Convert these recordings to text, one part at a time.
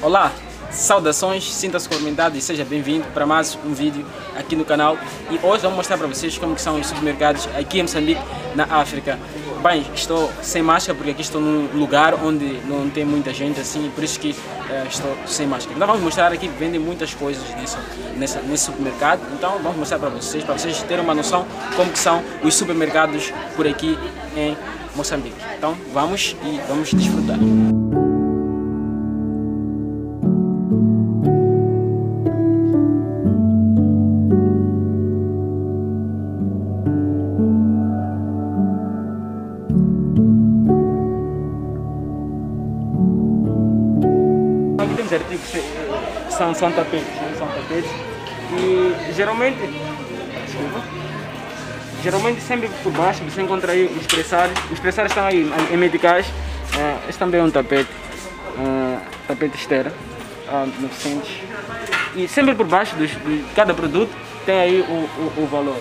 Olá, saudações, sinta-se cumprimentado e seja bem-vindo para mais um vídeo aqui no canal e hoje vamos mostrar para vocês como são os supermercados aqui em Moçambique, na África. Bem, estou sem máscara porque aqui estou num lugar onde não tem muita gente assim, por isso que uh, estou sem máscara. Então vamos mostrar aqui, vendem muitas coisas nesse supermercado, então vamos mostrar para vocês, para vocês terem uma noção como são os supermercados por aqui em Moçambique. Então vamos e vamos desfrutar. São, são tapetes, né? são tapetes e geralmente, desculpa, geralmente sempre por baixo você encontra aí os pressários, os pressários estão aí em medicais, uh, este também é um tapete, uh, tapete esteira, uh, 900 e sempre por baixo dos, de cada produto tem aí o, o, o valor.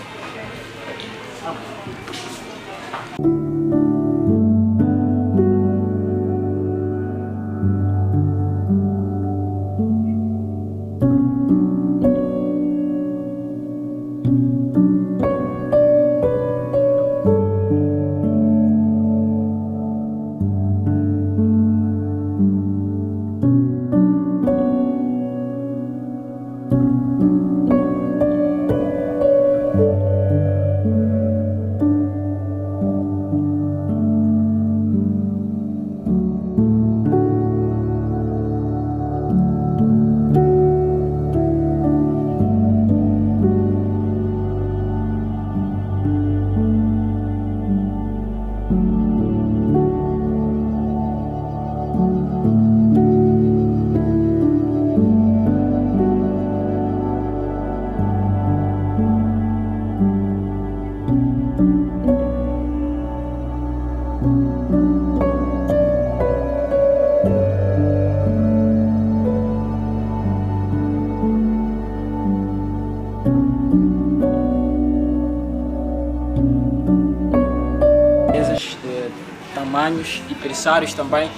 Também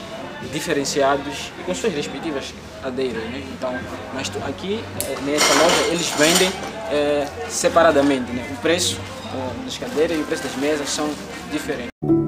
diferenciados e com suas respectivas cadeiras. Né? Então, mas aqui eh, nessa loja eles vendem eh, separadamente. Né? O preço eh, das cadeiras e o preço das mesas são diferentes.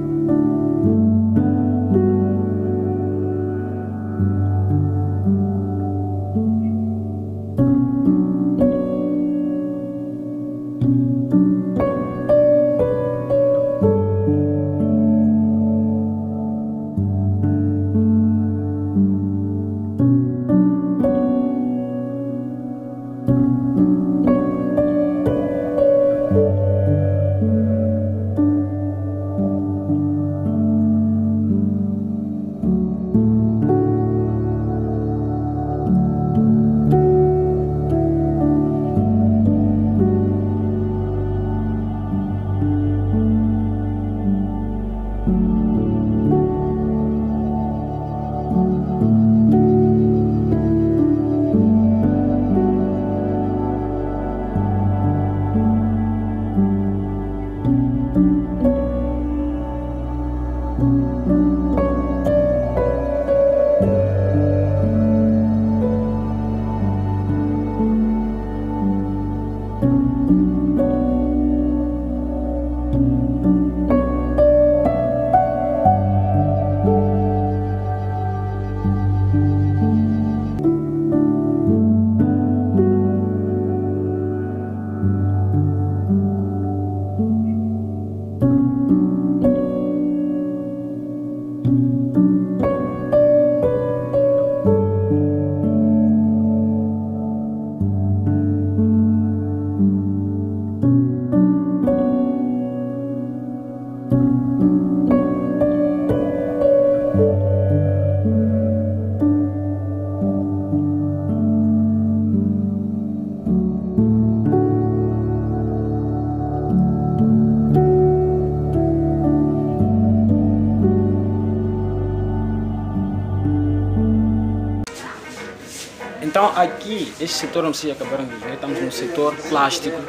Então aqui, este setor onde vocês acabaram de ver, estamos no setor plástico,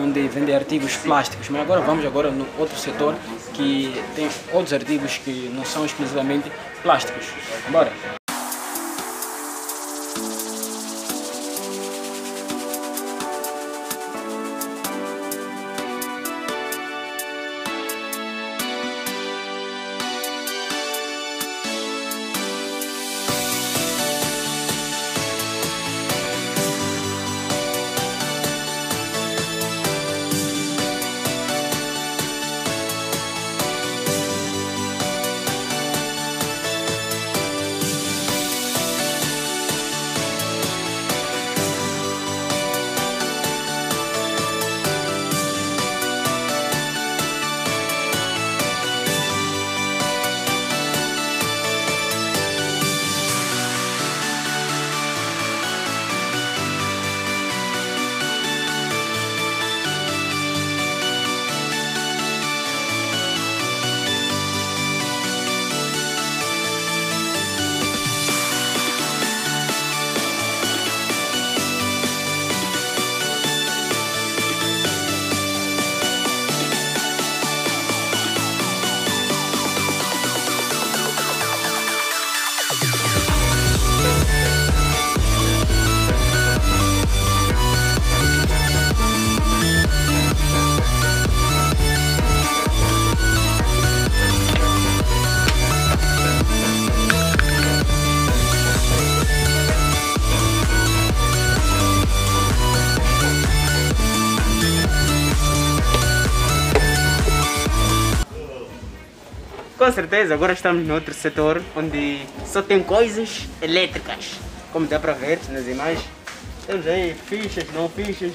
onde vende artigos plásticos. Mas agora vamos agora no outro setor que tem outros artigos que não são exclusivamente plásticos. Bora! Com certeza, agora estamos no outro setor onde só tem coisas elétricas. Como dá para ver nas imagens. Temos aí fichas, não fichas.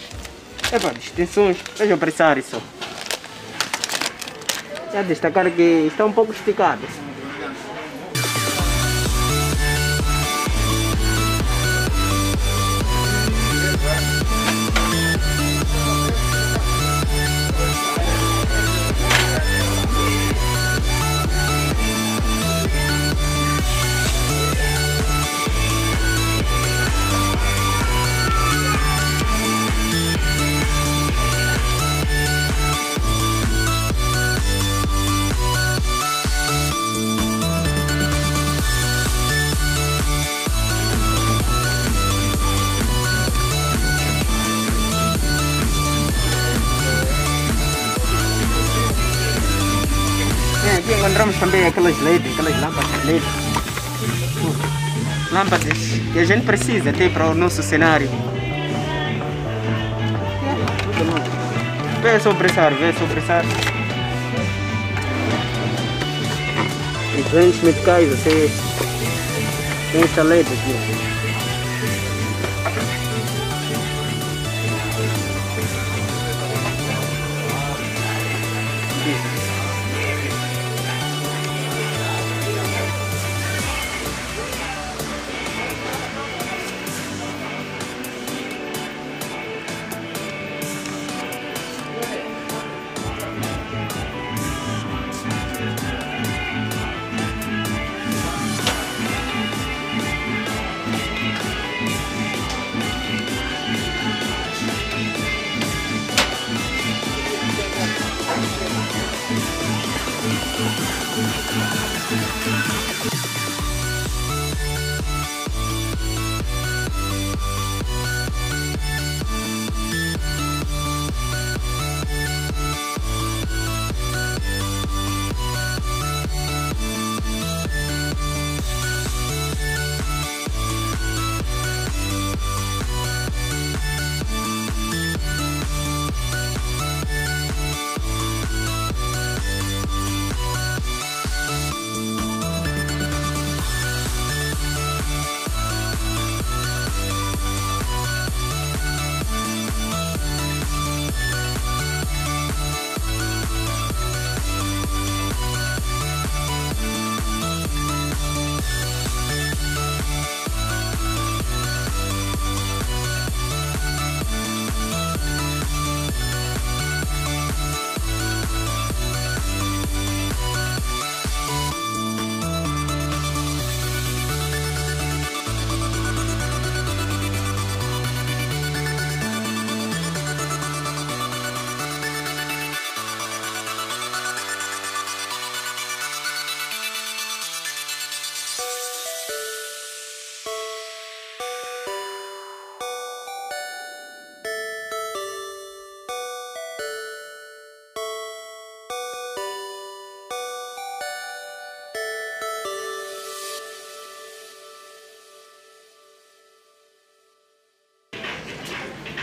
Epa, extensões. Vejam apressar isso. Já destacar que está um pouco esticado. Também aquelas LEDs, aquelas lâmpadas LED. Lâmpadas que a gente precisa ter para o nosso cenário. Vê só pressar, vê só pressar. Diferentes meticais, você tem esta LED aqui.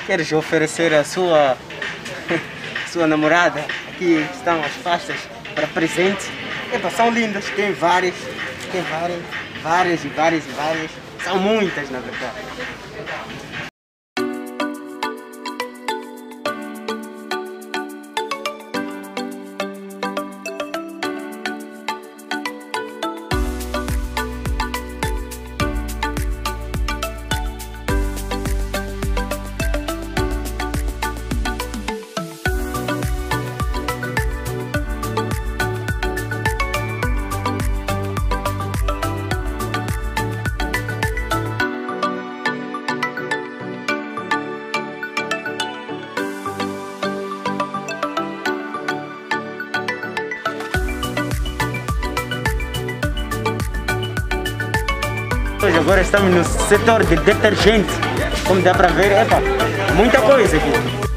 Queres oferecer a sua, sua namorada? Aqui estão as pastas para presente. Epa, são lindas, tem várias, tem várias, várias e várias e várias. São muitas, na verdade. Agora estamos no setor de detergente. Como dá para ver, epa, muita coisa aqui.